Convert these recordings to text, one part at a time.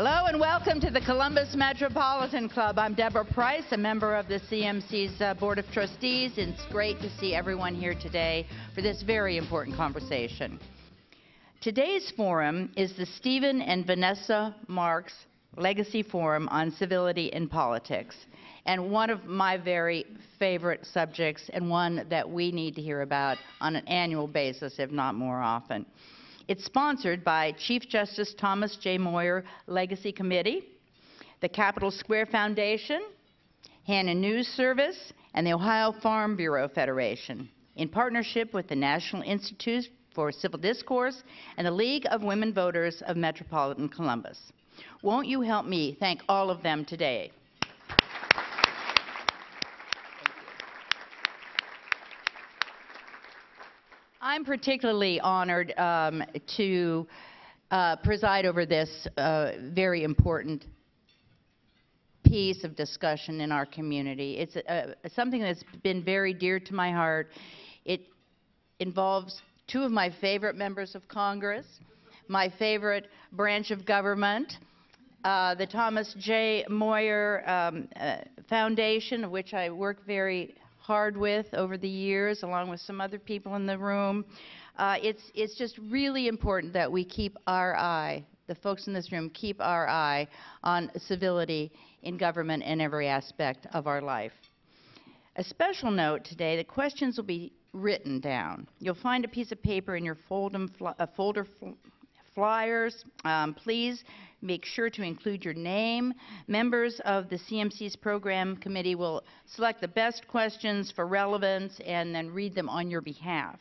Hello and welcome to the Columbus Metropolitan Club. I'm Deborah Pryce, a member of the CMC's uh, Board of Trustees. It's great to see everyone here today for this very important conversation. Today's forum is the Stephen and Vanessa Marks Legacy Forum on Civility in Politics, and one of my very favorite subjects, and one that we need to hear about on an annual basis, if not more often. It's sponsored by Chief Justice Thomas J. Moyer Legacy Committee, the Capitol Square Foundation, Hannah News Service, and the Ohio Farm Bureau Federation, in partnership with the National Institute for Civil Discourse and the League of Women Voters of Metropolitan Columbus. Won't you help me thank all of them today? I'm particularly honored um, to uh, preside over this uh, very important piece of discussion in our community. It's a, something that's been very dear to my heart. It involves two of my favorite members of Congress, my favorite branch of government, uh, the Thomas J. Moyer um, uh, Foundation, of which I work very hard with over the years, along with some other people in the room. Uh, it's, it's just really important that we keep our eye, the folks in this room, keep our eye on civility in government in every aspect of our life. A special note today, the questions will be written down. You'll find a piece of paper in your folder flyers. Um, please make sure to include your name. Members of the CMC's program committee will select the best questions for relevance and then read them on your behalf.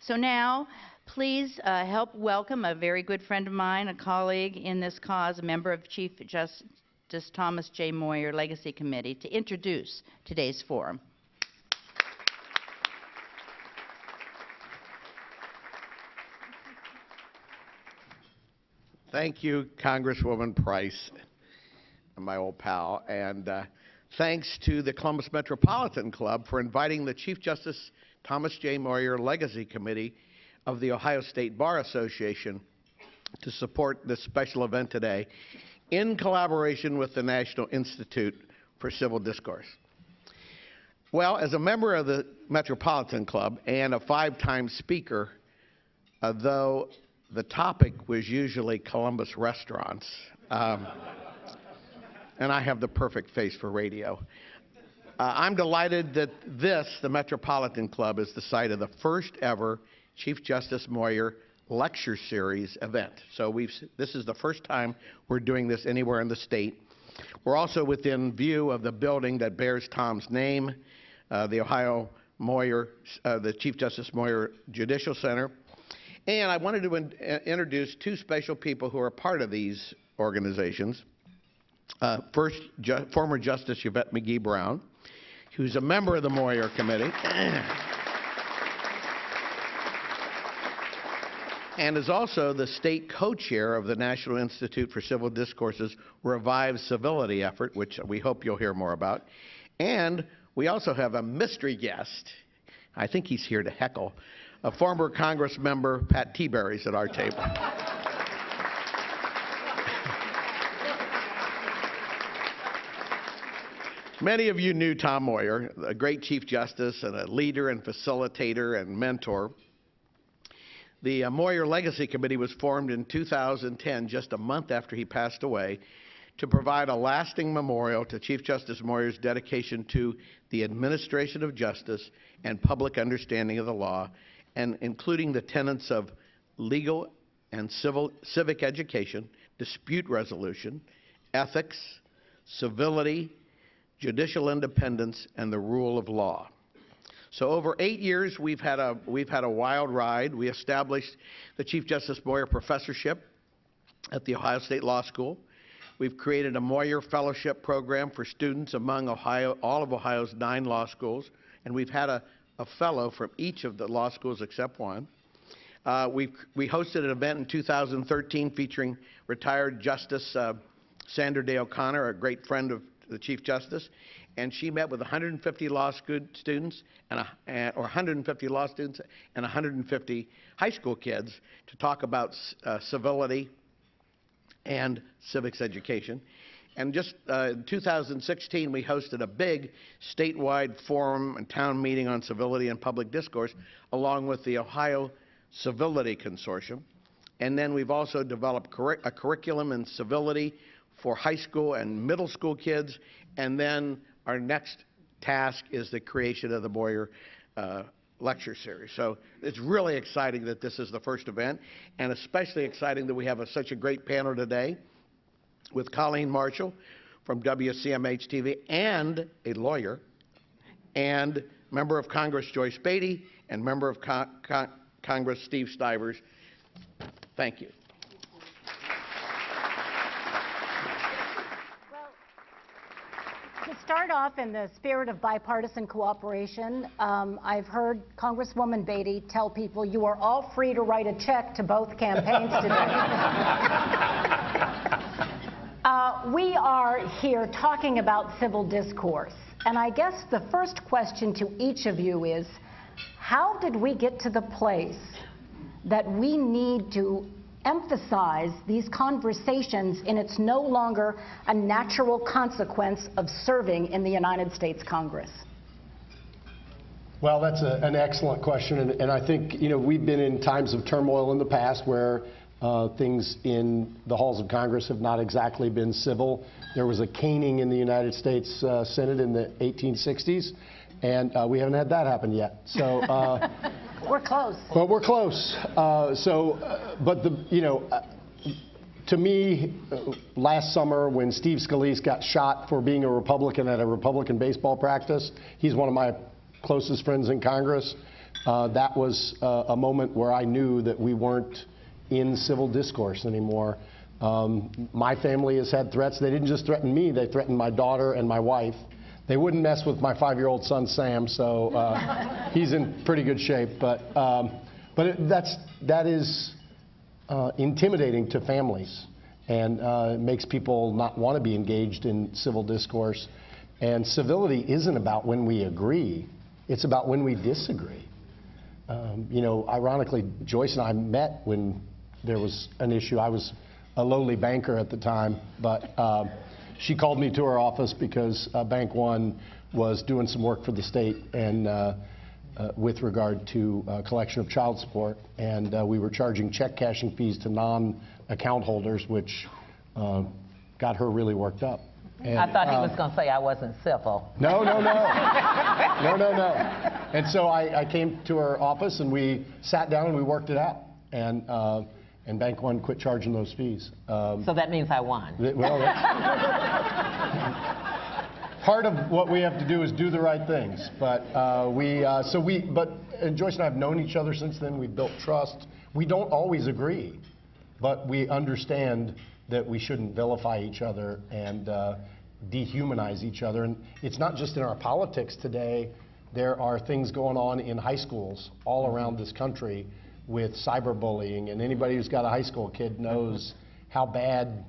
So now, please uh, help welcome a very good friend of mine, a colleague in this cause, a member of Chief Justice Thomas J. Moyer Legacy Committee, to introduce today's forum. Thank you, Congresswoman Pryce, my old pal, and uh, thanks to the Columbus Metropolitan Club for inviting the Chief Justice Thomas J. Moyer Legacy Committee of the Ohio State Bar Association to support this special event today in collaboration with the National Institute for Civil Discourse. Well, as a member of the Metropolitan Club and a five-time speaker, uh, though the topic was usually Columbus restaurants. Um, and I have the perfect face for radio. Uh, I'm delighted that this, the Metropolitan Club, is the site of the first ever Chief Justice Moyer lecture series event. So we've, this is the first time we're doing this anywhere in the state. We're also within view of the building that bears Tom's name, uh, the Ohio Moyer, uh, the Chief Justice Moyer Judicial Center. And I wanted to in, uh, introduce two special people who are part of these organizations. Uh, first, ju former Justice Yvette McGee Brown, who's a member of the Moyer Committee. and is also the state co-chair of the National Institute for Civil Discourse's Revive Civility effort, which we hope you'll hear more about. And we also have a mystery guest. I think he's here to heckle a former Congress member, Pat Tiberi's at our table. Many of you knew Tom Moyer, a great Chief Justice and a leader and facilitator and mentor. The uh, Moyer Legacy Committee was formed in 2010, just a month after he passed away, to provide a lasting memorial to Chief Justice Moyer's dedication to the administration of justice and public understanding of the law and including the tenets of legal and civil, civic education, dispute resolution, ethics, civility, judicial independence, and the rule of law. So over eight years, we've had a, we've had a wild ride. We established the Chief Justice Moyer Professorship at the Ohio State Law School. We've created a Moyer Fellowship program for students among Ohio, all of Ohio's nine law schools, and we've had a a fellow from each of the law schools except one. Uh, we, we hosted an event in 2013 featuring retired Justice uh, Sandra Day O'Connor, a great friend of the Chief Justice, and she met with 150 law school students and a, or 150 law students and 150 high school kids to talk about uh, civility, and civics education. And just uh, in 2016, we hosted a big statewide forum and town meeting on civility and public discourse, along with the Ohio Civility Consortium. And then we've also developed a curriculum in civility for high school and middle school kids. And then our next task is the creation of the Moyer uh, lecture series. So it's really exciting that this is the first event, and especially exciting that we have a, such a great panel today with Colleen Marshall from WCMH TV and a lawyer, and member of Congress Joyce Beatty, and member of Con- Con- Congress Steve Stivers. Thank you. Well, to start off in the spirit of bipartisan cooperation, um, I've heard Congresswoman Beatty tell people you are all free to write a check to both campaigns today. we are here talking about civil discourse, and I guess the first question to each of you is, how did we get to the place that we need to emphasize these conversations and it's no longer a natural consequence of serving in the United States Congress? Well, that's a, an excellent question, and, and I think you know we've been in times of turmoil in the past where uh, things in the halls of Congress have not exactly been civil. There was a caning in the United States uh, Senate in the 1860s, and uh, we haven't had that happen yet. So. Uh, We're close. But we're close. Uh, so, uh, but the, you know, uh, to me, last summer when Steve Scalise got shot for being a Republican at a Republican baseball practice, he's one of my closest friends in Congress. Uh, that was uh, a moment where I knew that we weren't in civil discourse anymore. Um, my family has had threats. They didn't just threaten me, they threatened my daughter and my wife. They wouldn't mess with my five-year-old son Sam, so uh, he's in pretty good shape. But um, but it, that's that is uh, intimidating to families, and uh, makes people not want to be engaged in civil discourse. And civility isn't about when we agree; it's about when we disagree. Um, you know, ironically, Joyce and I met when there was an issue. I was a lowly banker at the time, but. Um, she called me to her office because uh, Bank One was doing some work for the state and uh, uh, with regard to uh, collection of child support, and uh, we were charging check cashing fees to non-account holders, which uh, got her really worked up. And, I thought he uh, was going to say I wasn't civil. no, no, no. no, no, no. And so I, I came to her office and we sat down and we worked it out. And, uh, and Bank One quit charging those fees. Um, So that means I won. well, part of what we have to do is do the right things. But uh, we, uh, so we, but and Joyce and I have known each other since then. We've built trust. We don't always agree, but we understand that we shouldn't vilify each other and uh, dehumanize each other. And it's not just in our politics today. There are things going on in high schools all around this country with cyberbullying, and anybody who's got a high school kid knows how bad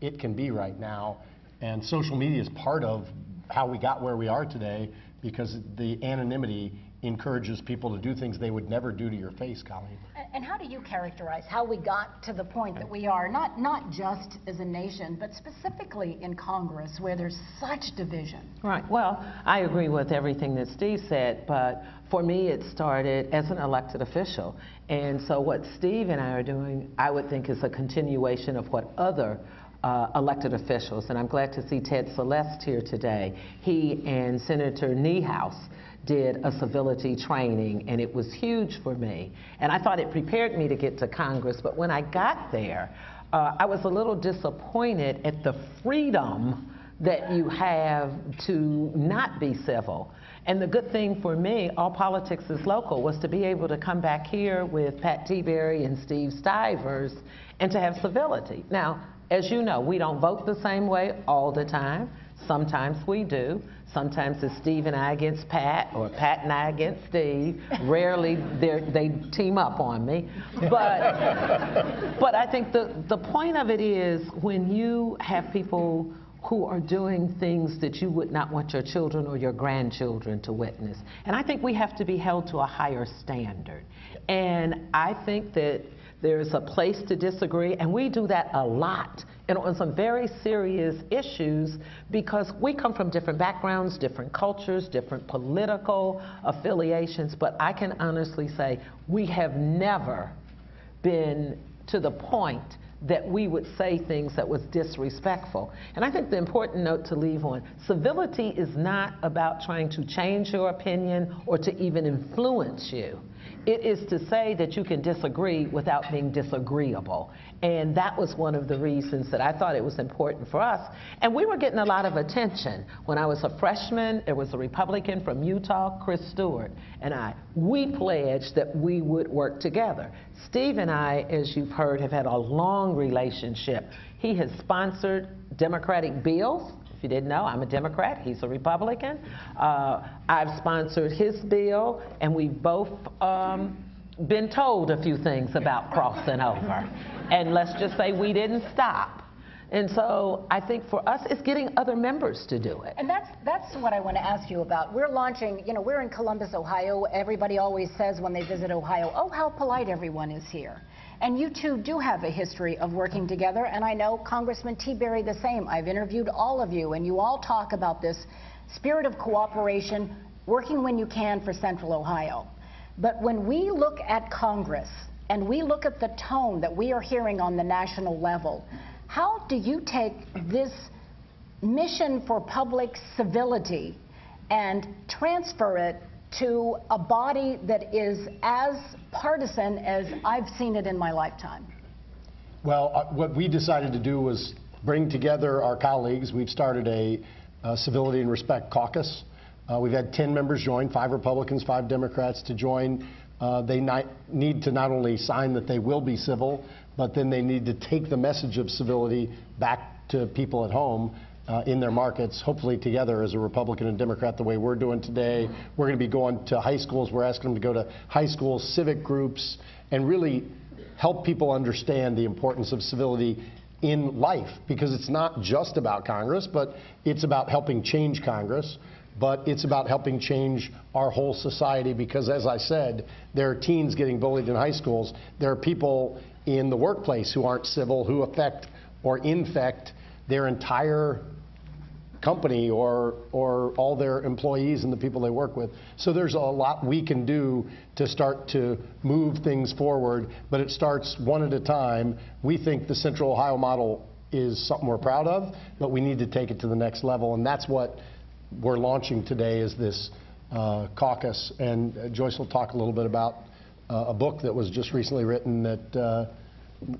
it can be right now. And social media is part of how we got where we are today because the anonymity encourages people to do things they would never do to your face, Colleen. And how do you characterize how we got to the point that we are, not, not just as a nation, but specifically in Congress, where there's such division? Right. Well, I agree with everything that Steve said, but for me, it started as an elected official. And so, what Steve and I are doing, I would think, is a continuation of what other uh, elected officials, and I'm glad to see Ted Celeste here today. He and Senator Niehaus did a civility training, and it was huge for me. And I thought it prepared me to get to Congress, but when I got there, uh, I was a little disappointed at the freedom that you have to not be civil. And the good thing for me, all politics is local, was to be able to come back here with Pat Tiberi and Steve Stivers and to have civility. Now, as you know, we don't vote the same way all the time. Sometimes we do. Sometimes it's Steve and I against Pat, or Pat and I against Steve. Rarely they team up on me. But, but I think the, the point of it is when you have people who are doing things that you would not want your children or your grandchildren to witness. And I think we have to be held to a higher standard. And I think that There's a place to disagree, and we do that a lot and on some very serious issues because we come from different backgrounds, different cultures, different political affiliations. But I can honestly say we have never been to the point that we would say things that was disrespectful. And I think the important note to leave on, civility is not about trying to change your opinion or to even influence you. It is to say that you can disagree without being disagreeable. And that was one of the reasons that I thought it was important for us. And we were getting a lot of attention. When I was a freshman, there was a Republican from Utah, Chris Stewart, and I. We pledged that we would work together. Steve and I, as you've heard, have had a long relationship. He has sponsored Democratic bills if you didn't know, I'm a Democrat, he's a Republican. Uh, I've sponsored his bill, and we've both um, been told a few things about crossing over. And let's just say we didn't stop. And so I think for us, it's getting other members to do it. And that's, that's what I want to ask you about. We're launching, you know, we're in Columbus, Ohio. Everybody always says when they visit Ohio, oh, how polite everyone is here. And you two do have a history of working together, and I know Congressman Tiberi the same. I've interviewed all of you, and you all talk about this spirit of cooperation, working when you can for Central Ohio. But when we look at Congress and we look at the tone that we are hearing on the national level, how do you take this mission for public civility and transfer it to a body that is as partisan as I've seen it in my lifetime? Well, uh, what we decided to do was bring together our colleagues. We've started a, a Civility and Respect Caucus. Uh, we've had 10 members join, five Republicans, five Democrats to join. Uh, they not, need to not only sign that they will be civil, but then they need to take the message of civility back to people at home uh, in their markets, hopefully together as a Republican and Democrat, the way we're doing today. We're going to be going to high schools. We're asking them to go to high schools, civic groups, and really help people understand the importance of civility in life because it's not just about Congress, but it's about helping change Congress but it's about helping change our whole society because, as I said, there are teens getting bullied in high schools. There are people in the workplace who aren't civil, who affect or infect their entire company or, or all their employees and the people they work with. So there's a lot we can do to start to move things forward, but it starts one at a time. We think the Central Ohio model is something we're proud of, but we need to take it to the next level, and that's what we're launching today is this uh, caucus, and uh, Joyce will talk a little bit about uh, a book that was just recently written that, uh,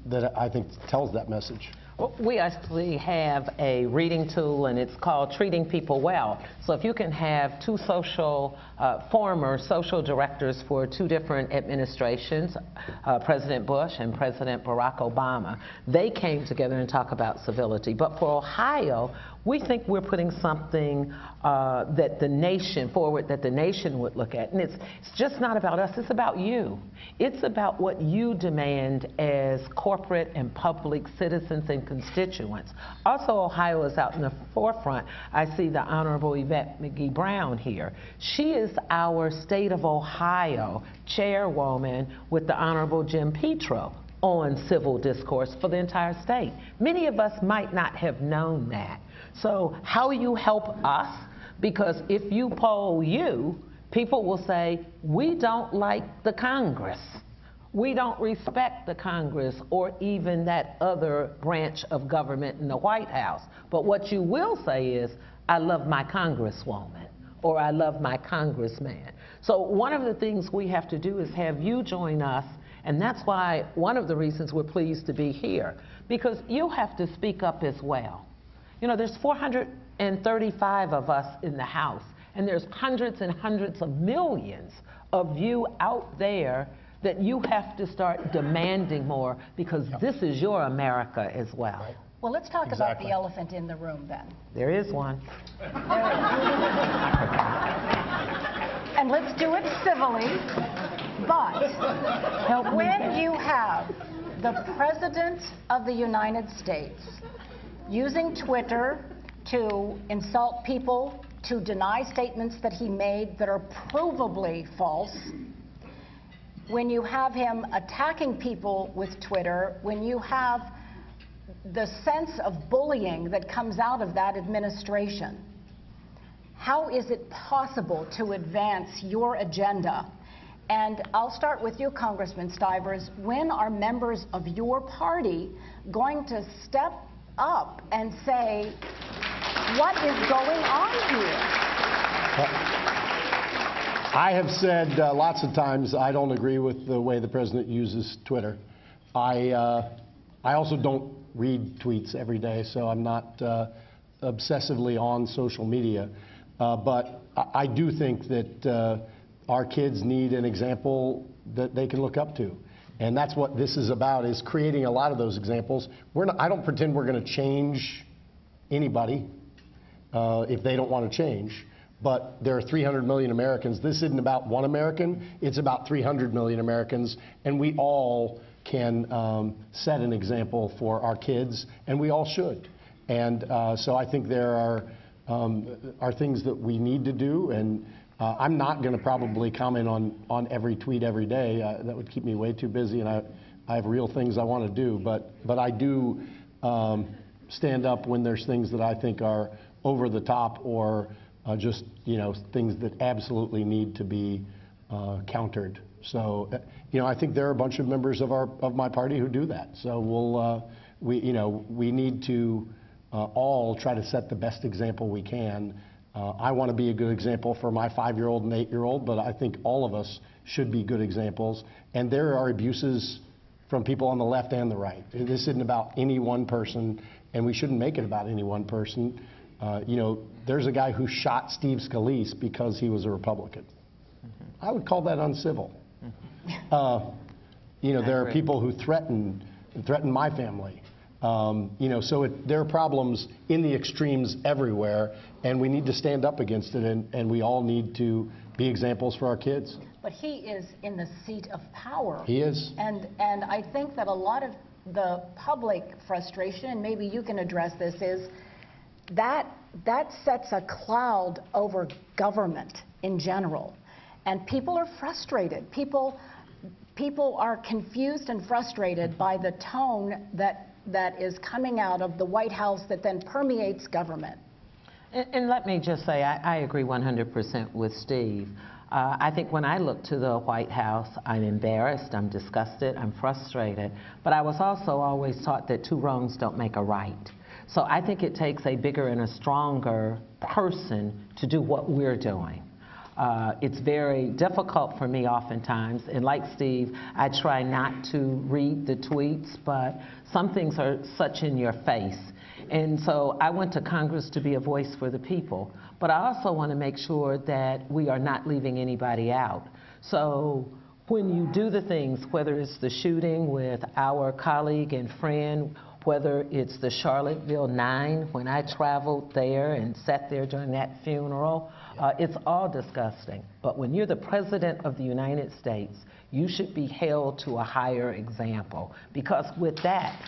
that I think tells that message. We actually have a reading tool, and it's called Treating People Well. So if you can have two social, uh, former social directors for two different administrations, uh, President Bush and President Barack Obama, they came together and talk about civility. But for Ohio, we think we're putting something uh, that the nation forward that the nation would look at. And it's, it's just not about us it's about you. It's about what you demand as corporate and public citizens and constituents. Also ohio is out in the forefront. I see the honorable yvette mcgee brown here. She is our state of ohio chairwoman with the honorable jim petro on civil discourse for the entire state. Many of us might not have known that. So how you help us? Because if you poll you, people will say, we don't like the Congress. We don't respect the Congress or even that other branch of government in the White House. But what you will say is, I love my Congresswoman or I love my congressman. So one of the things we have to do is have you join us and that's why one of the reasons we're pleased to be here, because you have to speak up as well. You know, there's 435 of us in the House, and there's hundreds and hundreds of millions of you out there that you have to start demanding more because this is your America as well. Right. Well, let's talk exactly. about the elephant in the room then. There is one. and let's do it civilly. But when you have the President of the United States using Twitter to insult people, to deny statements that he made that are provably false, when you have him attacking people with Twitter, when you have the sense of bullying that comes out of that administration, how is it possible to advance your agenda? And I'll start with you, Congressman Stivers. When are members of your party going to step up and say, what is going on here? I have said uh, lots of times I don't agree with the way the president uses Twitter. I, uh, I also don't read tweets every day, so I'm not uh, obsessively on social media. Uh, but I, I do think that uh, our kids need an example that they can look up to. And that's what this is about, is creating a lot of those examples. We're not, I don't pretend we're going to change anybody uh, if they don't want to change. But there are 300 million Americans. This isn't about one American, it's about 300 million Americans. And we all can um, set an example for our kids, and we all should. And uh, so I think there are, um, are things that we need to do. And uh, I'm not going to probably comment on, on every tweet every day. Uh, that would keep me way too busy, and I, I have real things I want to do. But, but I do um, stand up when there's things that I think are over the top or uh, just you know things that absolutely need to be uh, countered. So uh, you know I think there are a bunch of members of our of my party who do that. So we'll uh, we you know we need to all try to set the best example we can. Uh, I want to be a good example for my five-year-old and eight-year-old, but I think all of us should be good examples. And there are abuses from people on the left and the right. This isn't about any one person, and we shouldn't make it about any one person. Uh, you know, there's a guy who shot Steve Scalise because he was a Republican. Mm-hmm. I would call that uncivil. Uh, you know, there are people who threaten threaten my family. Um, you know, so it, there are problems in the extremes everywhere, and we need to stand up against it, and, and we all need to be examples for our kids. But he is in the seat of power. He is. And, and I think that a lot of the public frustration, and maybe you can address this, is that, that sets a cloud over government in general. And people are frustrated. People, people are confused and frustrated by the tone that, that is coming out of the White House that then permeates government. And, and let me just say, I, I agree 100% with Steve. Uh, I think when I look to the White House, I'm embarrassed, I'm disgusted, I'm frustrated. But I was also always taught that two wrongs don't make a right. So I think it takes a bigger and a stronger person to do what we're doing. Uh, it's very difficult for me oftentimes, and like Steve, I try not to read the tweets, but some things are such in your face. And so I went to Congress to be a voice for the people, but I also want to make sure that we are not leaving anybody out. So when you do the things, whether it's the shooting with our colleague and friend, whether it's the Charlottesville Nine, when I traveled there and sat there during that funeral, uh, it's all disgusting. But when you're the President of the United States, you should be held to a higher example. Because with that,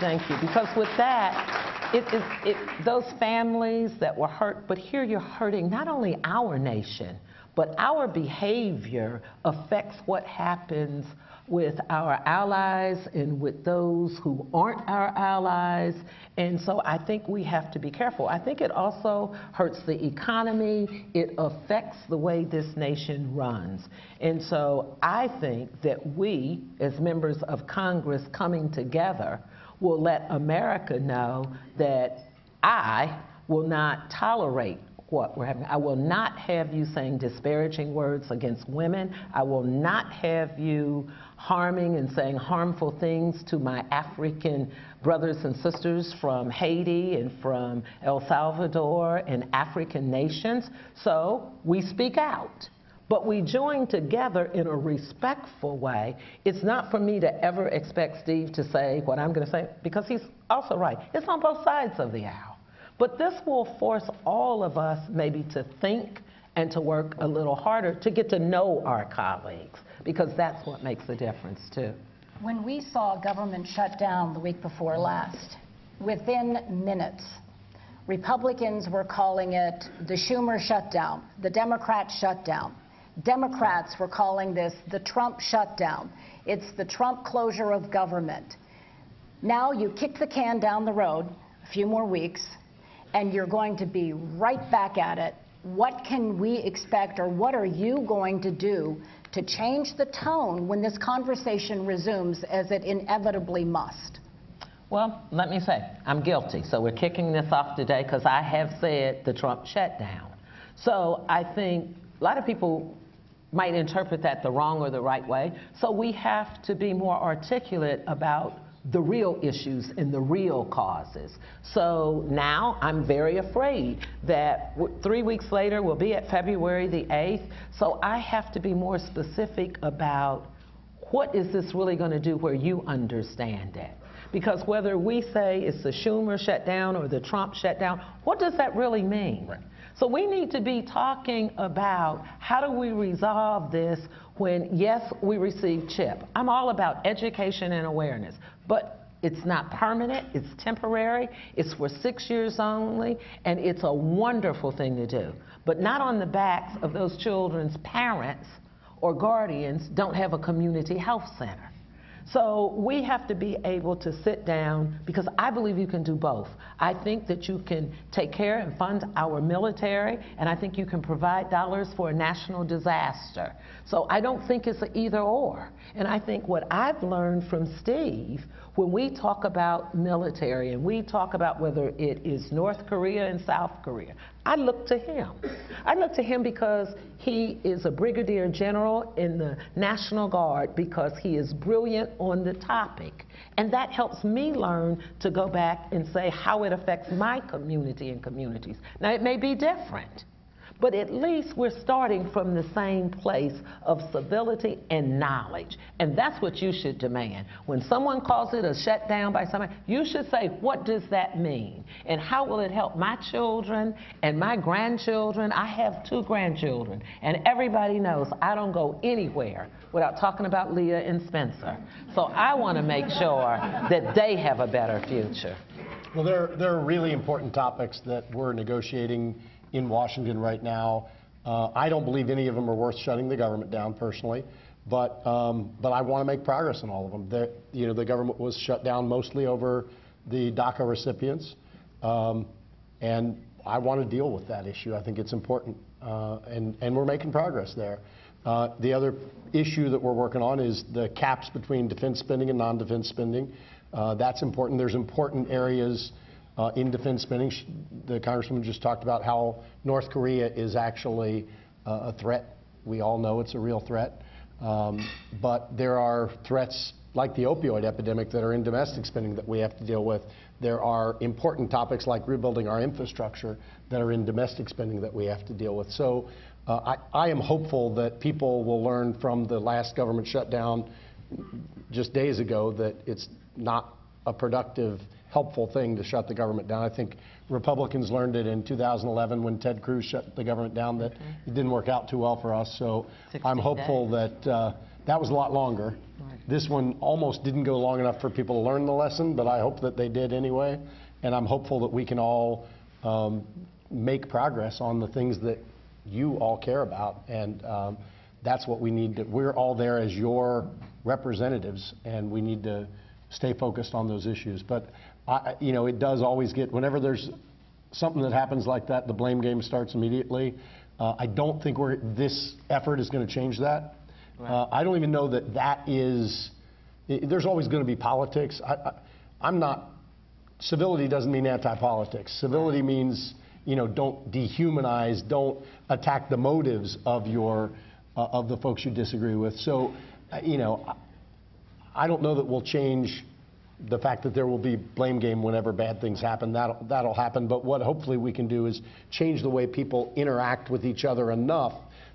thank you, because with that, it, it, it, those families that were hurt, but here you're hurting not only our nation, but our behavior affects what happens with our allies and with those who aren't our allies. And so I think we have to be careful. I think it also hurts the economy, it affects the way this nation runs. And so I think that we, as members of Congress coming together, will let America know that I will not tolerate what we're having. I will not have you saying disparaging words against women. I will not have you harming and saying harmful things to my African brothers and sisters from Haiti and from El Salvador and African nations. So we speak out. But we join together in a respectful way. It's not for me to ever expect Steve to say what I'm going to say because he's also right. It's on both sides of the aisle. But this will force all of us maybe to think and to work a little harder to get to know our colleagues because that's what makes the difference too. When we saw government shut down the week before last, within minutes, Republicans were calling it the Schumer shutdown, the Democrat shutdown. Democrats were calling this the Trump shutdown. It's the Trump closure of government. Now you kick the can down the road a few more weeks, and you're going to be right back at it. What can we expect, or what are you going to do to change the tone when this conversation resumes, as it inevitably must? Well, let me say, I'm guilty. So we're kicking this off today because I have said the Trump shutdown. So I think a lot of people might interpret that the wrong or the right way. So we have to be more articulate about the real issues and the real causes. So now I'm very afraid that three weeks later we'll be at February the 8th. So I have to be more specific about what is this really going to do where you understand it. Because whether we say it's the Schumer shutdown or the Trump shutdown, what does that really mean? So we need to be talking about how do we resolve this when, yes, we receive CHIP. I'm all about education and awareness, but it's not permanent, it's temporary, it's for six years only, and it's a wonderful thing to do. But not on the backs of those children's parents or guardians don't have a community health center. So we have to be able to sit down because I believe you can do both. I think that you can take care and fund our military, and I think you can provide dollars for a national disaster. So I don't think it's an either or. And I think what I've learned from Steve, when we talk about military and we talk about whether it is North Korea and South Korea, I look to him. I look to him because he is a brigadier general in the National Guard because he is brilliant on the topic. And that helps me learn to go back and say how it affects my community and communities. Now, it may be different. But at least we're starting from the same place of civility and knowledge. And that's what you should demand. When someone calls it a shutdown by somebody, you should say, what does that mean? And how will it help my children and my grandchildren? I have two grandchildren, and everybody knows I don't go anywhere without talking about Leah and Spencer. So I want to make sure that they have a better future. Well, there, there are really important topics that we're negotiating in Washington right now. Uh, I don't believe any of them are worth shutting the government down personally, but, um, but I want to make progress on all of them. The, you know, the government was shut down mostly over the DACA recipients, um, and I want to deal with that issue. I think it's important, uh, and, and we're making progress there. Uh, the other issue that we're working on is the caps between defense spending and non-defense spending. Uh, that's important. There's important areas uh, in defense spending. Sh- The Congresswoman just talked about how North Korea is actually uh, a threat. We all know it's a real threat. Um, but there are threats like the opioid epidemic that are in domestic spending that we have to deal with. There are important topics like rebuilding our infrastructure that are in domestic spending that we have to deal with. So uh, I, I am hopeful that people will learn from the last government shutdown just days ago that it's not a productive, helpful thing to shut the government down. I think Republicans learned it in 2011 when Ted Cruz shut the government down that it didn't work out too well for us. So I'm hopeful that uh, that was a lot longer. This one almost didn't go long enough for people to learn the lesson, but I hope that they did anyway. And I'm hopeful that we can all um, make progress on the things that you all care about. And um, that's what we need to, we're all there as your representatives, and we need to stay focused on those issues. But, I, you know, it does always get, whenever there's something that happens like that, the blame game starts immediately. Uh, I don't think we're, this effort is going to change that. Uh, I don't even know that that is, i- there's always going to be politics. I, I'm not, civility doesn't mean anti-politics. Civility means, you know, don't dehumanize, don't attack the motives of your, uh, of the folks you disagree with. So, uh, you know, I- I don't know that we'll change the fact that there will be blame game whenever bad things happen. That'll, that'll happen. But what hopefully we can do is change the way people interact with each other enough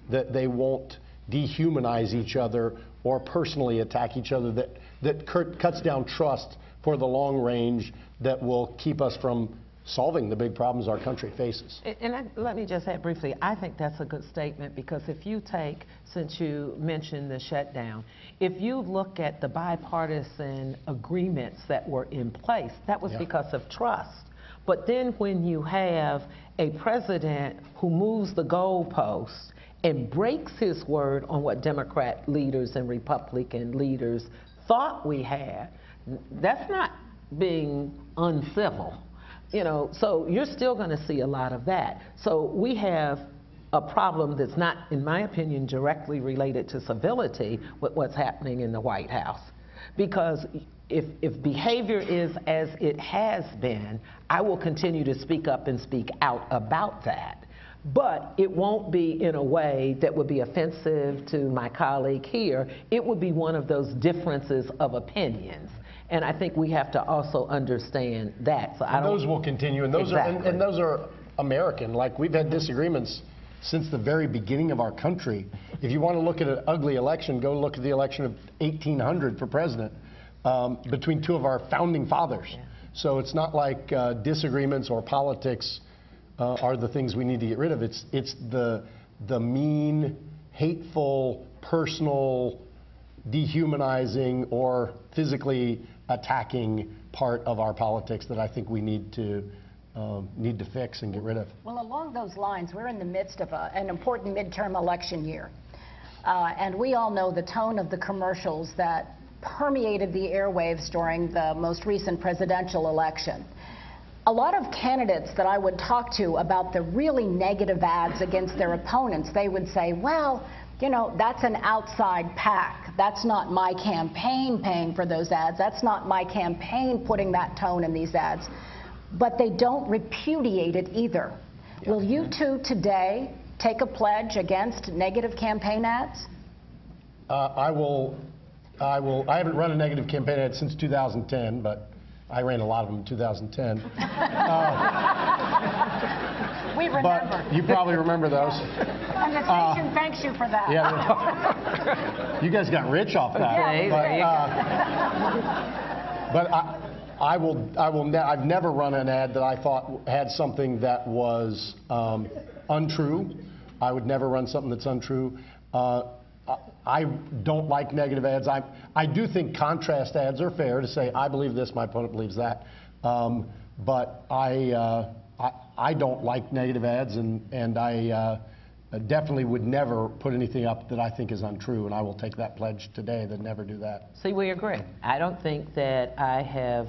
that they won't dehumanize each other or personally attack each other, that, that cuts down trust for the long range that will keep us from solving the big problems our country faces. And I, let me just add briefly, I think that's a good statement because if you take, since you mentioned the shutdown, if you look at the bipartisan agreements that were in place, that was Yeah. because of trust. But then when you have a president who moves the goalposts and breaks his word on what Democrat leaders and Republican leaders thought we had, that's not being uncivil. You know, so you're still going to see a lot of that. So we have a problem that's not, in my opinion, directly related to civility with what's happening in the White House. Because if, if behavior is as it has been, I will continue to speak up and speak out about that. But it won't be in a way that would be offensive to my colleague here. It would be one of those differences of opinions. And I think we have to also understand that. So I And don't. those will continue, and those are, and- and those are American. Like, we've had disagreements since the very beginning of our country. If you want to look at an ugly election, go look at the election of 1800 for president um, between two of our founding fathers. So it's not like uh, disagreements or politics uh, are the things we need to get rid of. It's, it's the, the mean, hateful, personal, dehumanizing, or physically attacking part of our politics that I think we need to um, need to fix and get rid of. Well, along those lines, we're in the midst of a, an important midterm election year. Uh, and we all know the tone of the commercials that permeated the airwaves during the most recent presidential election. A lot of candidates that I would talk to about the really negative ads against their opponents, they would say, well, you know, that's an outside PAC. That's not my campaign paying for those ads. That's not my campaign putting that tone in these ads. But they don't repudiate it either. Will you two today take a pledge against negative campaign ads? Uh, I will, I will. I haven't run a negative campaign ad since 2010, but I ran a lot of them in 2010. We remember. But you probably remember those. and the station thanks you for that. Yeah. you guys got rich off that. But, there you go. uh, but I, I will. I will. Ne- I've never run an ad that I thought had something that was um, untrue. I would never run something that's untrue. Uh, I- don't like negative ads. I, I do think contrast ads are fair to say, I believe this, my opponent believes that. Um, but I, uh, I, I don't like negative ads, and, and I uh, definitely would never put anything up that I think is untrue, and I will take that pledge today to never do that. See, we agree. I don't think that I have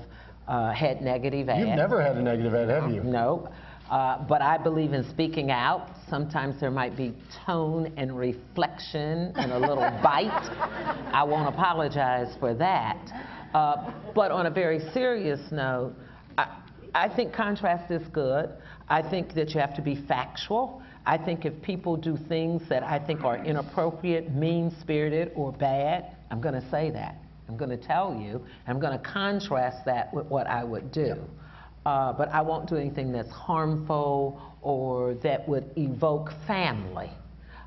uh, had negative ads. You've never had a negative ad, have you? No. Uh, but I believe in speaking out. Sometimes there might be tone and reflection and a little bite. I won't apologize for that. Uh, but on a very serious note, I, I think contrast is good. I think that you have to be factual. I think if people do things that I think are inappropriate, mean spirited, or bad, I'm going to say that. I'm going to tell you. I'm going to contrast that with what I would do. Uh, but I won't do anything that's harmful or that would evoke family.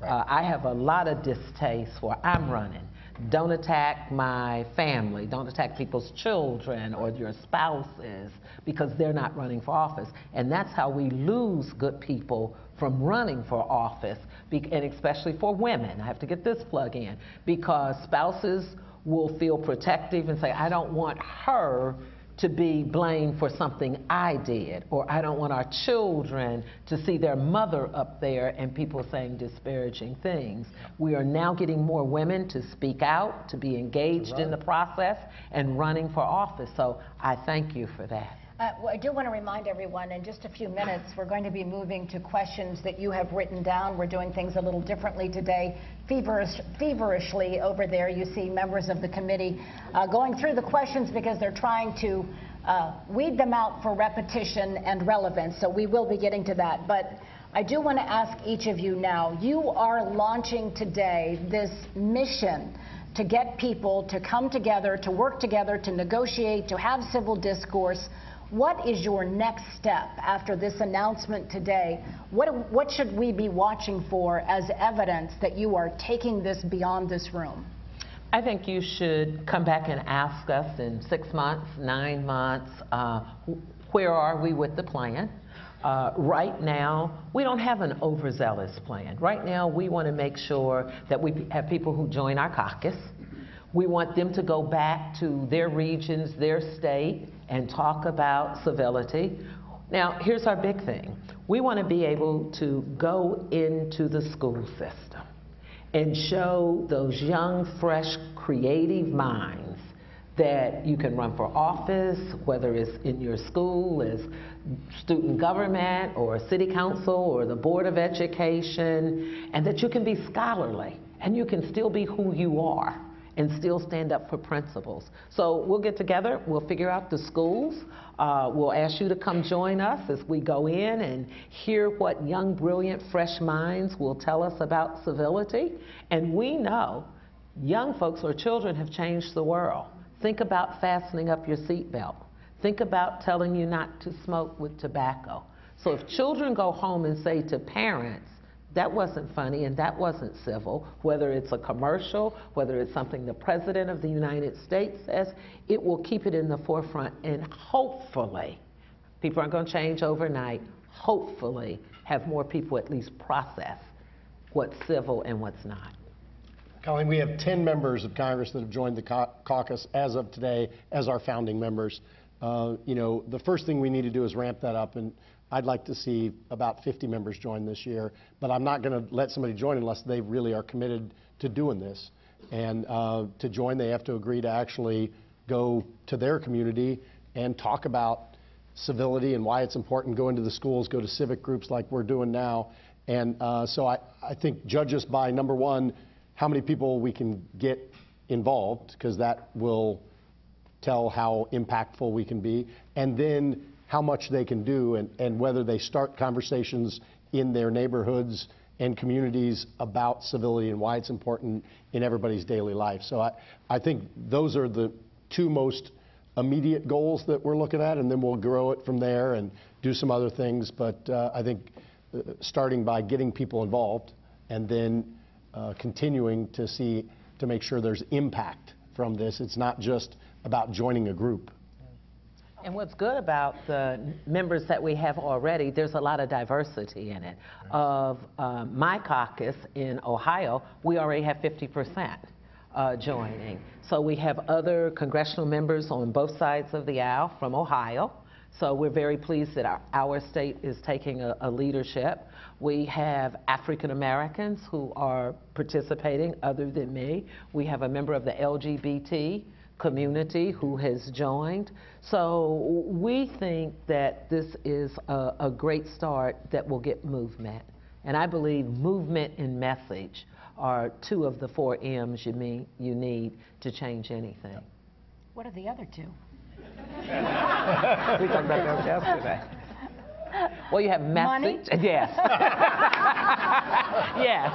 Uh, I have a lot of distaste for I'm running. Don't attack my family. Don't attack people's children or your spouses because they're not running for office. And that's how we lose good people from running for office, and especially for women. I have to get this plug in because spouses will feel protective and say, I don't want her to be blamed for something I did, or I don't want our children to see their mother up there and people saying disparaging things. We are now getting more women to speak out, to be engaged in the process, and running for office. So I thank you for that. Uh, well, I do want to remind everyone, in just a few minutes, we're going to be moving to questions that you have written down. We're doing things a little differently today. Feverish, feverishly over there, you see members of the committee uh, going through the questions because they're trying to uh, weed them out for repetition and relevance. So we will be getting to that. But I do want to ask each of you now, you are launching today this mission to get people to come together, to work together, to negotiate, to have civil discourse. What is your next step after this announcement today? What, what should we be watching for as evidence that you are taking this beyond this room? I think you should come back and ask us in six months, nine months, uh, where are we with the plan? Uh, right now, we don't have an overzealous plan. Right now, we want to make sure that we have people who join our caucus. We want them to go back to their regions, their state, and talk about civility. Now, here's our big thing. We want to be able to go into the school system and show those young, fresh, creative minds that you can run for office, whether it's in your school as student government or city council or the board of education, and that you can be scholarly and you can still be who you are and still stand up for principles. So we'll get together, we'll figure out the schools, uh, we'll ask you to come join us as we go in and hear what young, brilliant, fresh minds will tell us about civility. And we know young folks or children have changed the world. Think about fastening up your seatbelt. Think about telling you not to smoke with tobacco. So if children go home and say to parents, that wasn't funny and that wasn't civil, whether it's a commercial, whether it's something the President of the United States says, it will keep it in the forefront and hopefully, people aren't going to change overnight, hopefully have more people at least process what's civil and what's not. Colleen, we have 10 members of Congress that have joined the caucus as of today as our founding members. Uh, You know, the first thing we need to do is ramp that up, and I'd like to see about 50 members join this year, but I'm not going to let somebody join unless they really are committed to doing this. And uh, to join, they have to agree to actually go to their community and talk about civility and why it's important, go into the schools, go to civic groups like we're doing now. And uh, so I, I think judge us by, number one, how many people we can get involved, because that will tell how impactful we can be, and then how much they can do and, and whether they start conversations in their neighborhoods and communities about civility and why it's important in everybody's daily life. So I, I think those are the two most immediate goals that we're looking at, and then we'll grow it from there and do some other things. But uh, I think uh, starting by getting people involved and then uh, continuing to see to make sure there's impact from this. It's not just about joining a group. And what's good about the members that we have already, there's a lot of diversity in it. Of uh, my caucus in Ohio, we already have 50% uh, joining. So we have other congressional members on both sides of the aisle from Ohio. So we're very pleased that our, our state is taking a, a leadership. We have African Americans who are participating other than me. We have a member of the LGBT community who has joined. So we think that this is a, a great start that will get movement. And I believe movement and message are two of the four M's you, mean, you need to change anything. What are the other two? We talked about that yesterday. Well, you have Money? Yes. yes.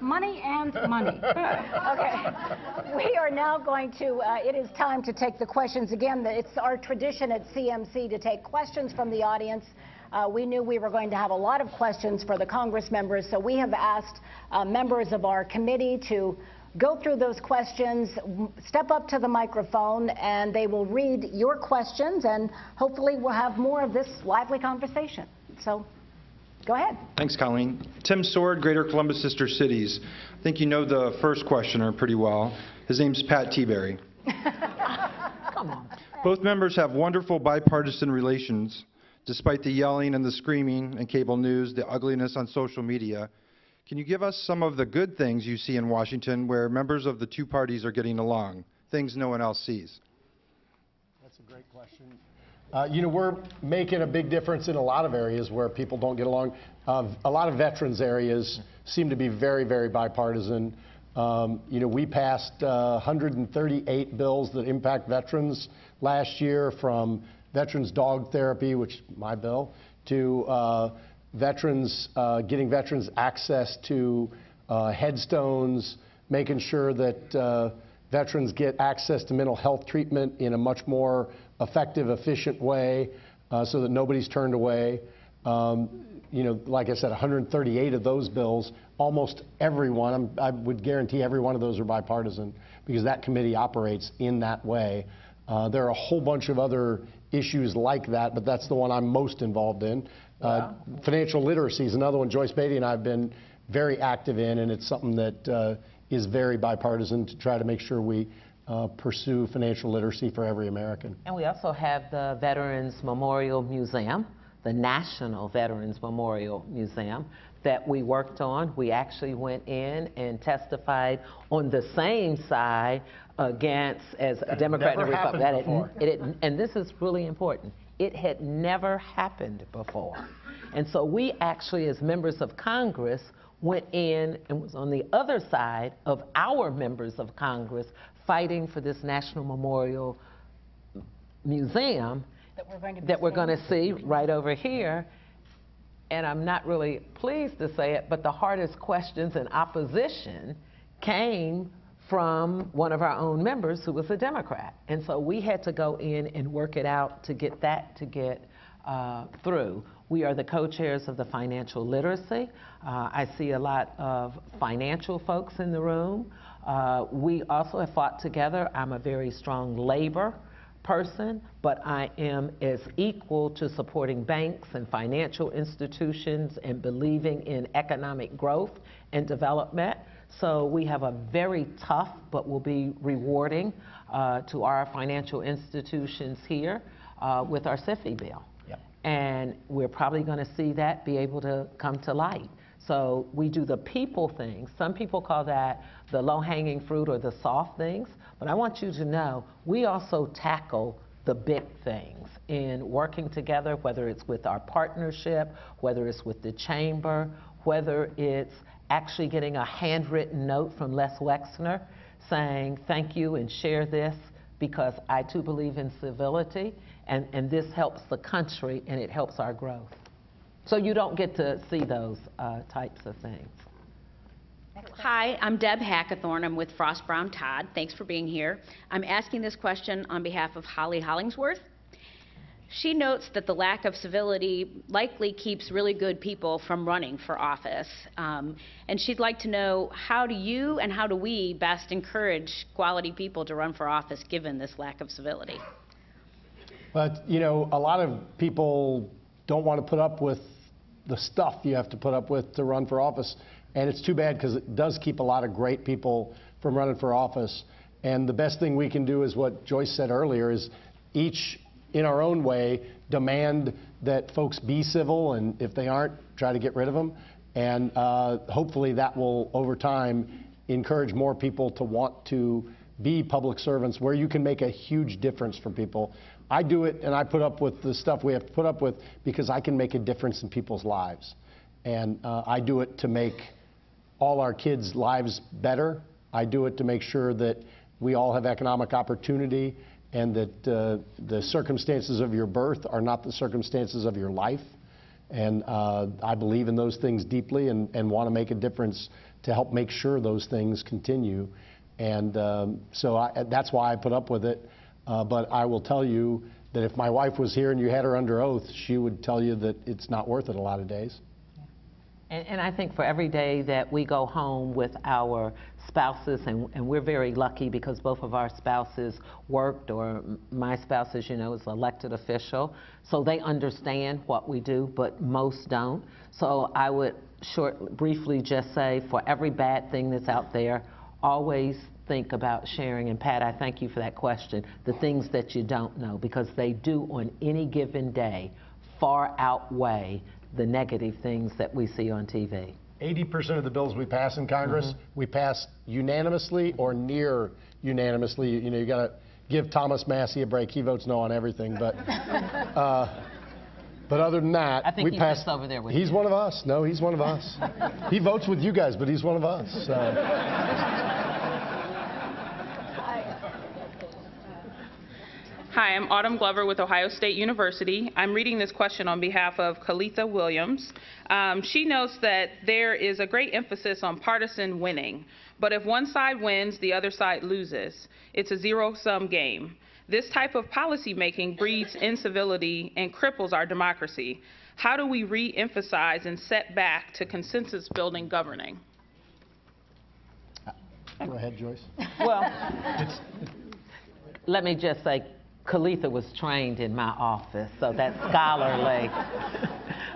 Money and money. Okay. We are now going to, uh, it is time to take the questions. Again, it's our tradition at CMC to take questions from the audience. Uh, We knew we were going to have a lot of questions for the Congress members, so we have asked uh, members of our committee to go through those questions, step up to the microphone, and they will read your questions, and hopefully we'll have more of this lively conversation. So, go ahead. Thanks, Colleen. Tim Sword, Greater Columbus Sister Cities. I think you know the first questioner pretty well. His name's Pat Tiberi. Come on. Both members have wonderful bipartisan relations, despite the yelling and the screaming and cable news, the ugliness on social media. Can you give us some of the good things you see in Washington where members of the two parties are getting along, things no one else sees? That's a great question. Uh, you know, we're making a big difference in a lot of areas where people don't get along. Uh, a lot of veterans areas seem to be very, very bipartisan. Um, you know, we passed uh, 138 bills that impact veterans last year, from veterans dog therapy, which is my bill, to uh, veterans uh, getting veterans access to uh, headstones, making sure that uh, veterans get access to mental health treatment in a much more effective, efficient way uh, so that nobody's turned away. Um, you know, like I said, 138 of those bills, almost every one, I'm- I would guarantee every one of those are bipartisan because that committee operates in that way. Uh, there are a whole bunch of other issues like that, but that's the one I'm most involved in. Uh, Financial literacy is another one Joyce Beatty and I have been very active in, and it's something that uh, is very bipartisan to try to make sure we uh, pursue financial literacy for every American. And we also have the Veterans Memorial Museum the National Veterans Memorial Museum that we worked on. We actually went in and testified on the same side against as a Democrat and a Republican. That before. had- it and this is really important. It had never happened before. And so we actually, as members of Congress, went in and was on the other side of our members of Congress fighting for this National Memorial Museum That we're going to that we're going to see right over here. And I'm not really pleased to say it, but the hardest questions and opposition came from one of our own members who was a Democrat. And so we had to go in and work it out to get that to get uh, through. We are the co-chairs of the financial literacy. Uh, I see a lot of financial folks in the room. Uh, we also have fought together. I'm a very strong labor person, but I am as equal to supporting banks and financial institutions and believing in economic growth and development. So we have a very tough but will be rewarding uh, to our financial institutions here uh, with our SIFI bill. Yep. And we're probably going to see that be able to come to light. So we do the people things. Some people call that the low hanging fruit or the soft things. But I want you to know we also tackle the big things in working together, whether it's with our partnership, whether it's with the chamber, whether it's actually getting a handwritten note from Les Wexner saying thank you and share this because I too believe in civility and, and this helps the country and it helps our growth. So you don't get to see those uh, types of things. Hi, I'm Deb Hackathorn. I'm with Frost Brown Todd. Thanks for being here. I'm asking this question on behalf of Holly Hollingsworth. She notes that the lack of civility likely keeps really good people from running for office. Um, and she'd like to know how do you and how do we best encourage quality people to run for office given this lack of civility? But, you know, a lot of people don't want to put up with the stuff you have to put up with to run for office. And it's too bad because it does keep a lot of great people from running for office. And the best thing we can do is what Joyce said earlier is each in our own way demand that folks be civil and if they aren't, try to get rid of them. And uh, hopefully that will, over time, encourage more people to want to be public servants where you can make a huge difference for people. I do it and I put up with the stuff we have to put up with because I can make a difference in people's lives. And uh, I do it to make all our kids' lives better. I do it to make sure that we all have economic opportunity and that uh, the circumstances of your birth are not the circumstances of your life. And uh, I believe in those things deeply and, and want to make a difference to help make sure those things continue. And um, so I, that's why I put up with it. Uh, but I will tell you that if my wife was here and you had her under oath, she would tell you that it's not worth it a lot of days. And, and I think for every day that we go home with our spouses, and, and we're very lucky because both of our spouses worked, or my spouse, as you know, is an elected official, so they understand what we do, but most don't. So I would short, briefly just say, for every bad thing that's out there, always think about sharing. And Pat, I thank you for that question. The things that you don't know, because they do on any given day far outweigh the negative things that we see on TV. 80% of the bills we pass in Congress, we pass unanimously or near unanimously. You know, you got to give Thomas Massie a break. He votes no on everything, but uh, but other than that, I think we he pass. sits over there with he's you. one of us. No, he's one of us. he votes with you guys, but he's one of us. So. Hi, I'm Autumn Glover with Ohio State University. I'm reading this question on behalf of Kalitha Williams. Um, she notes that there is a great emphasis on partisan winning, but if one side wins, the other side loses. It's a zero sum game. This type of policymaking breeds incivility and cripples our democracy. How do we re emphasize and set back to consensus building governing? Go ahead, Joyce. Well, let me just say, Kalitha was trained in my office, so that's scholarly.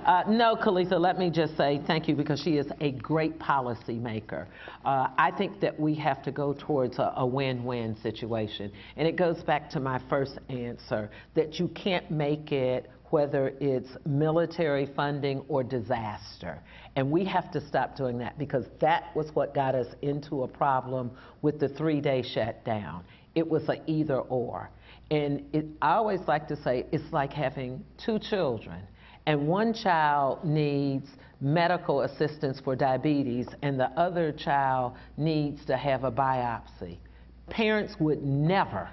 Uh, no, Kalitha, let me just say thank you because she is a great policy maker. Uh, I think that we have to go towards a, a win-win situation. And it goes back to my first answer, that you can't make it whether it's military funding or disaster. And we have to stop doing that because that was what got us into a problem with the three day shutdown. It was a either or. And it, I always like to say it's like having two children, and one child needs medical assistance for diabetes, and the other child needs to have a biopsy. Parents would never,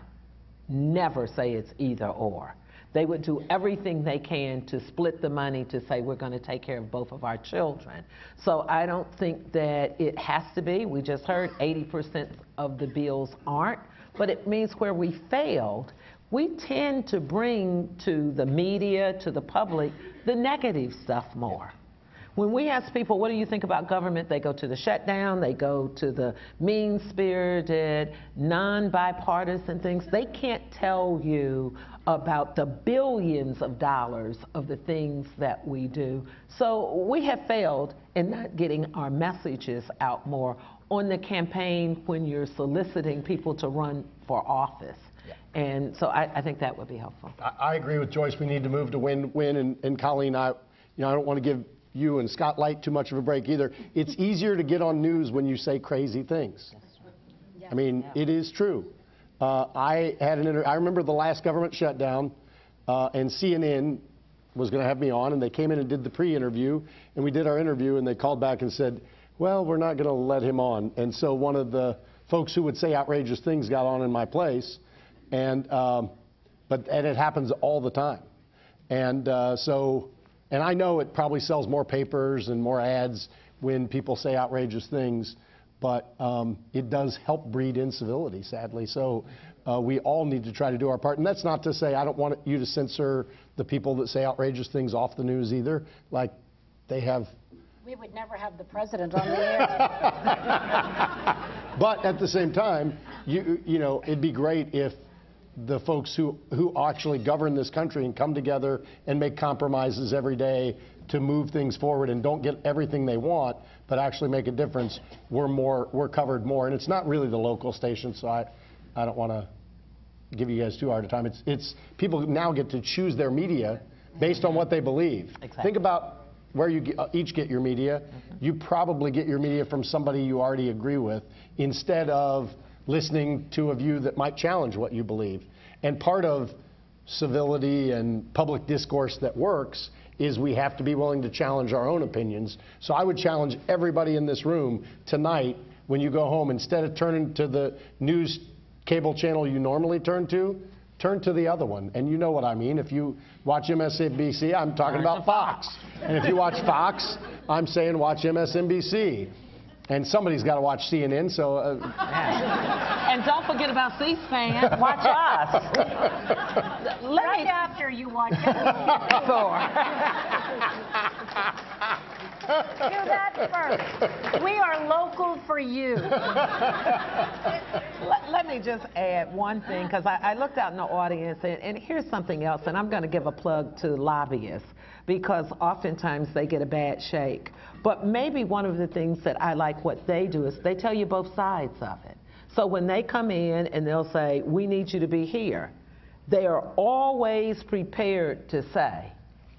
never say it's either or. They would do everything they can to split the money to say we're going to take care of both of our children. So I don't think that it has to be. We just heard 80% of the bills aren't, but it means where we failed, we tend to bring to the media, to the public, the negative stuff more. When we ask people, what do you think about government? They go to the shutdown, they go to the mean spirited, non bipartisan things. They can't tell you about the billions of dollars of the things that we do. So we have failed in not getting our messages out more on the campaign when you're soliciting people to run for office. And so I, I think that would be helpful. I, I agree with Joyce. We need to move to win-win. And, and Colleen, I, you know, I don't want to give you and Scott Light too much of a break either. It's easier to get on news when you say crazy things. I mean, it is true. Uh, I had an inter- I remember the last government shutdown, uh, and CNN was going to have me on, and they came in and did the pre-interview, and we did our interview, and they called back and said, "Well, we're not going to let him on." And so one of the folks who would say outrageous things got on in my place, and um, but and it happens all the time, and uh, so and I know it probably sells more papers and more ads when people say outrageous things, but um, it does help breed incivility, sadly. So uh, we all need to try to do our part. And that's not to say I don't want you to censor the people that say outrageous things off the news either. Like they have. We would never have the president on the air. But at the same time, you, you know, it'd be great if the folks who, who actually govern this country and come together and make compromises every day to move things forward and don't get everything they want, but actually make a difference, we're more, we're covered more. And it's not really the local station, so I, I don't want to give you guys too hard a time. It's, it's, people now get to choose their media based on what they believe. Exactly. Think about where you uh, each get your media. You probably get your media from somebody you already agree with instead of listening to a view that might challenge what you believe. And part of civility and public discourse that works is we have to be willing to challenge our own opinions. So I would challenge everybody in this room tonight when you go home, instead of turning to the news cable channel you normally turn to, turn to the other one. And you know what I mean. If you watch MSNBC, I'm talking about Fox. And if you watch Fox, I'm saying watch MSNBC. And somebody's got to watch CNN, so uh, And don't forget about C-SPAN. Watch us. Let right me after you watch it. Do that first. We are local for you. Let, let me just add one thing, because I, I looked out in the audience, and, and here's something else, and I'm going to give a plug to lobbyists, because oftentimes they get a bad shake. But maybe one of the things that I like what they do is they tell you both sides of it. So when they come in and they'll say, we need you to be here, they are always prepared to say,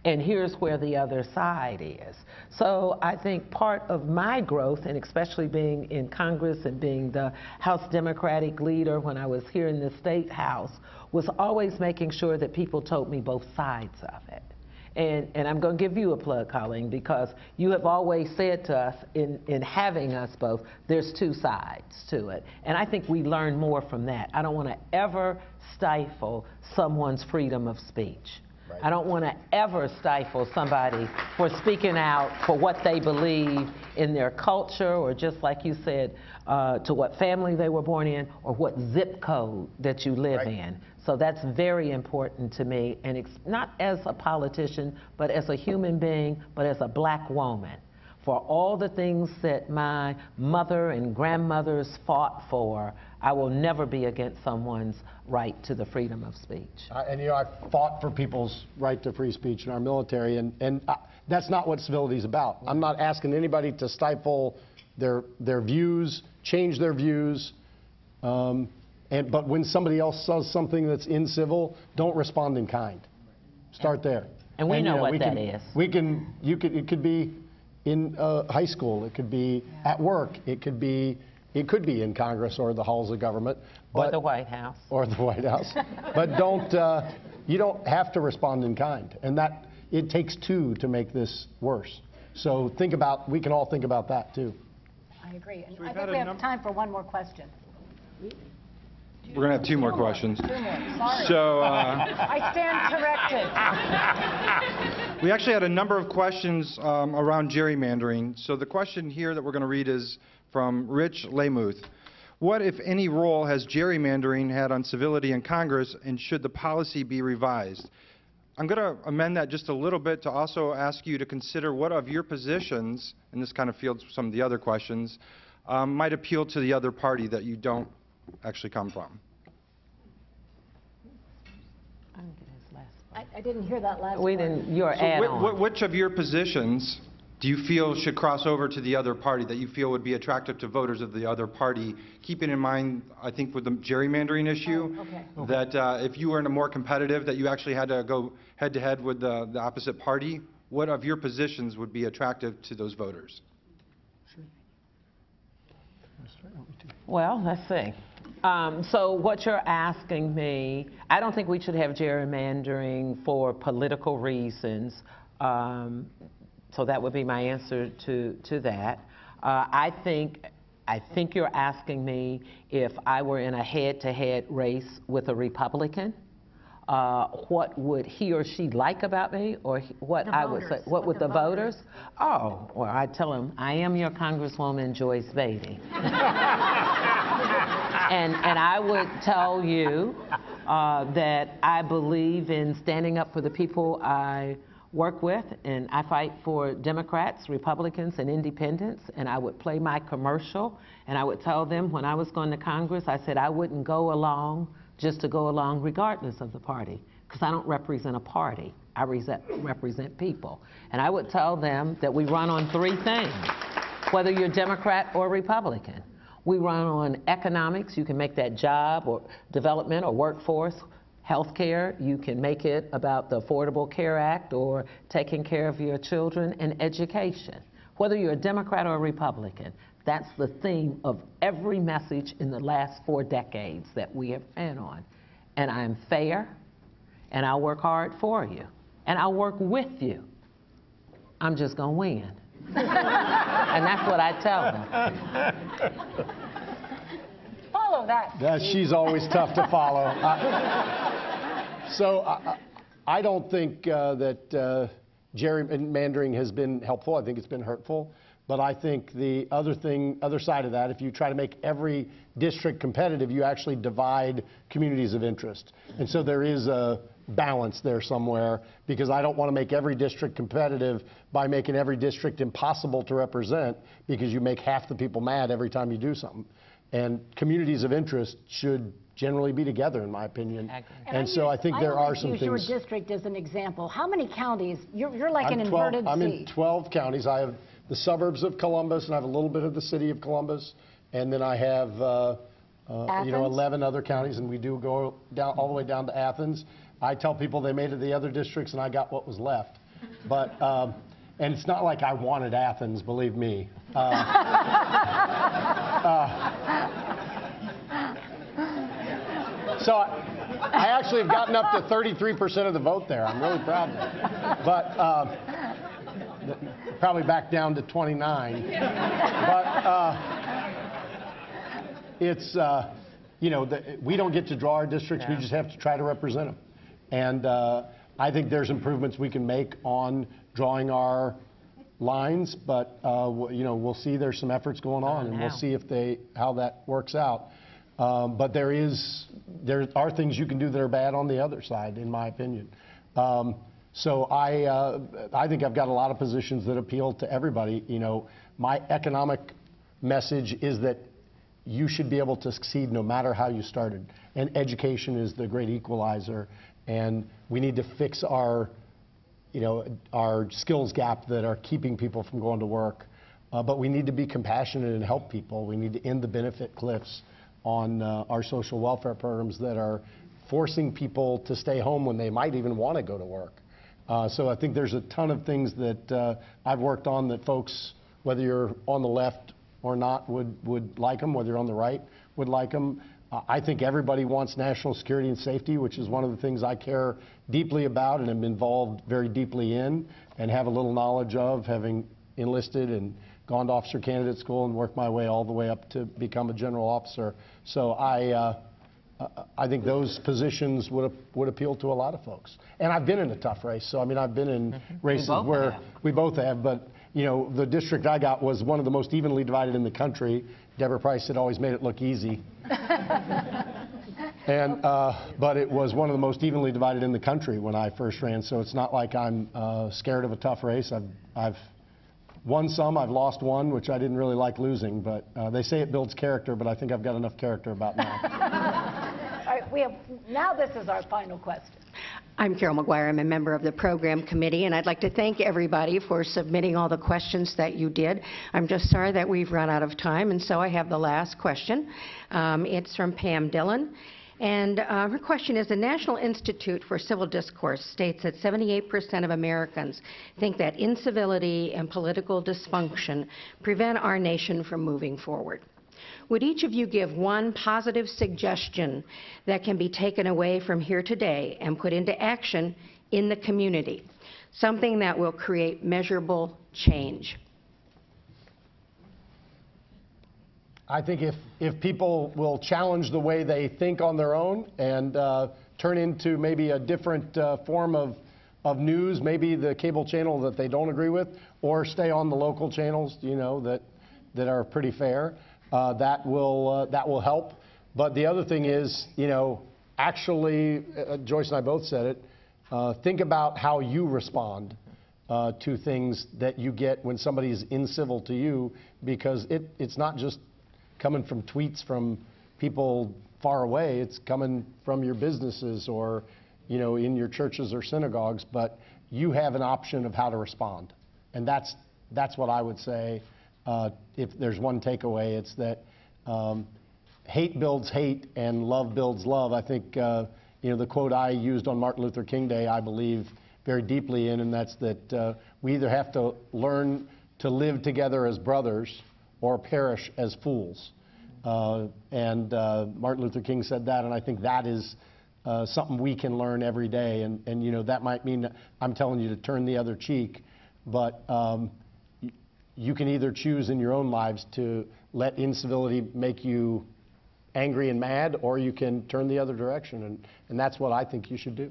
and here's where the other side is. So I think part of my growth, and especially being in Congress and being the House Democratic leader when I was here in the State House, was always making sure that people told me both sides of it. And, and I'm going to give you a plug, Colleen, because you have always said to us in, in having us both, there's two sides to it. And I think we learn more from that. I don't want to ever stifle someone's freedom of speech. I don't want to ever stifle somebody for speaking out for what they believe in their culture, or just like you said, uh, to what family they were born in, or what zip code that you live in. So that's very important to me, and it's not as a politician, but as a human being, but as a black woman. For all the things that my mother and grandmothers fought for, I will never be against someone's right to the freedom of speech. And you know, I fought for people's right to free speech in our military, and, and uh, that's not what civility is about. I'm not asking anybody to stifle their, their views, change their views. Um, and, but when somebody else says something that's incivil, don't respond in kind. Start there. And we you know what we that can- is. We can, you could, it could be in uh, high school, it could be at work, it could be, it could be in Congress or the halls of government. Or the White House. Or the White House. But don't, uh, you don't have to respond in kind. And that, it takes two to make this worse. So think about, we can all think about that too. I agree. And we've I think we have time for one more question. We're going to have two more questions. Two more, sorry. So, uh, I stand corrected. we actually had a number of questions um, around gerrymandering. So the question here that we're going to read is from Rich Lamuth. What, if any, role has gerrymandering had on civility in Congress, and should the policy be revised? I'm going to amend that just a little bit to also ask you to consider what of your positions, and this kind of fields some of the other questions, um, might appeal to the other party that you don't actually come from. I didn't get his last I I didn't hear that last We part. didn't, your So whi- whi- add-on. Which of your positions do you feel should cross over to the other party, that you feel would be attractive to voters of the other party? Keeping in mind, I think with the gerrymandering issue, Oh, okay. that uh, if you were in a more competitive, that you actually had to go head-to-head with the the opposite party, what of your positions would be attractive to those voters? Well, let's see. Um, So what you're asking me, I don't think we should have gerrymandering for political reasons. Um, So that would be my answer to, to that. Uh, I think, I think you're asking me if I were in a head-to-head race with a Republican, uh, what would he or she like about me, or he- what The I would say? What would the the voters? Oh, well, I tell them, I am your Congresswoman Joyce Beatty. And, and I would tell you uh, that I believe in standing up for the people I work with, and I fight for Democrats, Republicans, and independents, and I would play my commercial, and I would tell them when I was going to Congress, I said I wouldn't go along just to go along regardless of the party, because I don't represent a party. I represent, people. And I would tell them that we run on three things, whether you're Democrat or Republican. We run on economics, you can make that job or development or workforce. Healthcare, you can make it about the Affordable Care Act or taking care of your children and education. Whether you're a Democrat or a Republican, that's the theme of every message in the last four decades that we have ran on. And I'm fair, and I'll work hard for you, and I'll work with you. I'm just gonna win. and that's what I tell them. Follow that. Yeah, she's always tough to follow. I- So I I- I don't think uh, that uh, gerrymandering has been helpful. I think it's been hurtful. But I think the other thing, other side of that, if you try to make every district competitive, you actually divide communities of interest. And so there is a balance there somewhere, because I don't want to make every district competitive by making every district impossible to represent, because you make half the people mad every time you do something. And communities of interest should generally be together, in my opinion. I agree. And so I think there are some always use things. your district as an example. How many counties? You're, you're like an I'm 12 inverted I'm in 12 counties. I have the suburbs of Columbus, and I have a little bit of the city of Columbus, and then I have, uh, uh, you know, Athens? 11 other counties, and we do go down, all the way down to Athens. I tell people they made it to the other districts, and I got what was left. But, um, and it's not like I wanted Athens, believe me. So I, I actually have gotten up to 33% of the vote there. I'm really proud of it. But um, probably back down to 29. But uh, it's, uh, you know, the, we don't get to draw our districts. We just have to try to represent them. And uh, I think there's improvements we can make on drawing our lines, but uh, w- you know, we'll see. There's some efforts going on, and we'll see if they how that works out. Um, but there is there are things you can do that are bad on the other side, in my opinion. Um, so I uh, I think I've got a lot of positions that appeal to everybody. You know, my economic message is that you should be able to succeed no matter how you started. And education is the great equalizer. And we need to fix our, you know, our skills gap that are keeping people from going to work. Uh, but we need to be compassionate and help people. We need to end the benefit cliffs on uh, our social welfare programs that are forcing people to stay home when they might even want to go to work. Uh, So I think there's a ton of things that uh, I've worked on that folks, whether you're on the left or not, would, would like them, whether you're on the right, would like them. I think everybody wants national security and safety, which is one of the things I care deeply about and am involved very deeply in and have a little knowledge of, having enlisted and gone to officer candidate school and worked my way all the way up to become a general officer. So I, uh, uh, I think those positions would, would appeal to a lot of folks. And I've been in a tough race. So, I mean, I've been in races both where have. we both have, but, you know, the district I got was one of the most evenly divided in the country. Deborah Pryce had always made it look easy. And, uh, but it was one of the most evenly divided in the country when I first ran, so it's not like I'm uh, scared of a tough race. I've, I've won some, I've lost one, which I didn't really like losing, but uh, they say it builds character, but I think I've got enough character about now. We have, now this is our final question. I'm Carol McGuire. I'm a member of the program committee, and I'd like to thank everybody for submitting all the questions that you did. I'm just sorry that we've run out of time, and so I have the last question. Um, it's from Pam Dillon. And uh, her question is The National Institute for Civil Discourse states that 78% of Americans think that incivility and political dysfunction prevent our nation from moving forward. Would each of you give one positive suggestion that can be taken away from here today and put into action in the community? Something that will create measurable change. I think if, if people will challenge the way they think on their own and uh, turn into maybe a different uh, form of, of news, maybe the cable channel that they don't agree with, or stay on the local channels, you know, that, that are pretty fair, uh, that, will, uh, that will help. But the other thing is, you know, actually, uh, Joyce and I both said it, uh, think about how you respond uh, to things that you get when somebody is incivil to you, because it, it's not just coming from tweets from people far away. It's coming from your businesses or, you know, in your churches or synagogues. But you have an option of how to respond, and that's that's what I would say. Uh, if there's one takeaway, it's that um, hate builds hate and love builds love. I think uh, you know the quote I used on Martin Luther King Day. I believe very deeply in, and that's that uh, we either have to learn to live together as brothers or perish as fools. Uh, and uh, Martin Luther King said that, and I think that is uh, something we can learn every day. And, and, you know, that might mean I'm telling you to turn the other cheek, but um, you can either choose in your own lives to let incivility make you angry and mad, or you can turn the other direction. And, and that's what I think you should do.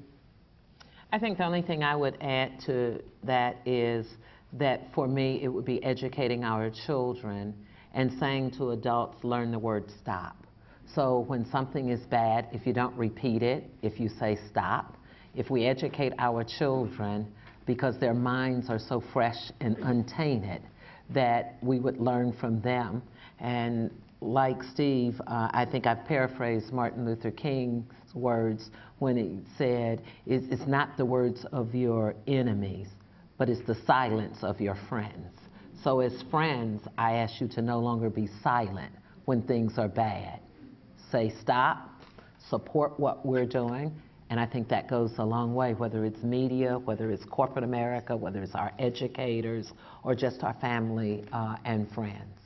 I think the only thing I would add to that is that for me, it would be educating our children and saying to adults, learn the word stop. So when something is bad, if you don't repeat it, if you say stop, if we educate our children because their minds are so fresh and untainted, that we would learn from them. And like Steve, uh, I think I've paraphrased Martin Luther King's words when he said, it's not the words of your enemies, but it's the silence of your friends. So, as friends, I ask you to no longer be silent when things are bad. Say stop, support what we're doing, and I think that goes a long way, whether it's media, whether it's corporate America, whether it's our educators, or just our family uh, and friends.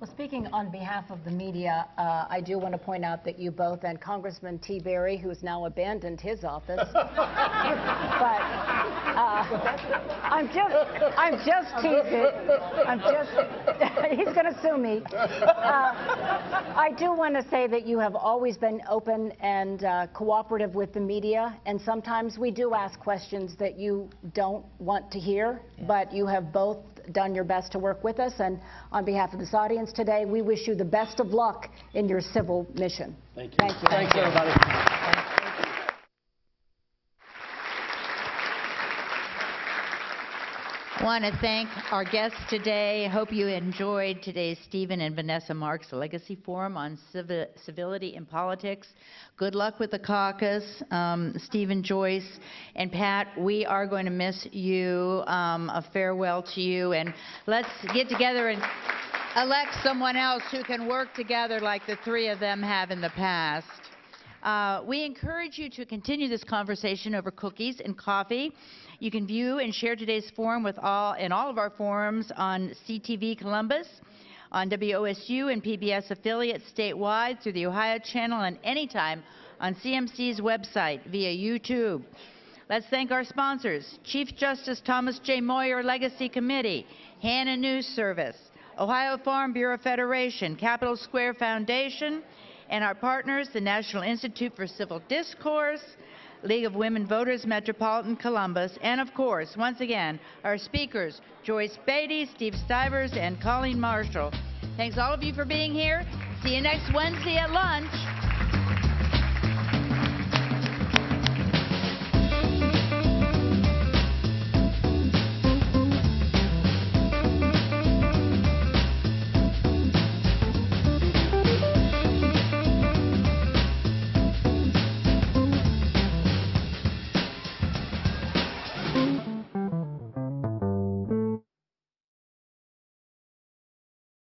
Well, speaking on behalf of the media, uh, I do want to point out that you both, and Congressman Tiberi, who's now abandoned his office, but uh, I'm just, I'm just teasing. I'm just, he's going to sue me. Uh, I do want to say that you have always been open and uh, cooperative with the media, and sometimes we do ask questions that you don't want to hear, but you have both done your best to work with us. And on behalf of this audience today, we wish you the best of luck in your civil mission. Thank you. Thank you. Thanks, everybody. Want to thank our guests today. Hope you enjoyed today's Stephen and Vanessa Marks Legacy Forum on civi- civility in politics. Good luck with the caucus, um, Stephen Joyce and Pat. We are going to miss you. Um, a farewell to you, and let's get together and elect someone else who can work together like the three of them have in the past. Uh, we encourage you to continue this conversation over cookies and coffee. You can view and share today's forum with all in all of our forums on CTV Columbus, on WOSU and PBS affiliates statewide through the Ohio Channel, and anytime on CMC's website via YouTube. Let's thank our sponsors Chief Justice Thomas J. Moyer Legacy Committee, Hannah News Service, Ohio Farm Bureau Federation, Capitol Square Foundation, and our partners, the National Institute for Civil Discourse, League of Women Voters Metropolitan Columbus, and of course, once again, our speakers, Joyce Beatty, Steve Stivers, and Colleen Marshall. Thanks all of you for being here. See you next Wednesday at lunch.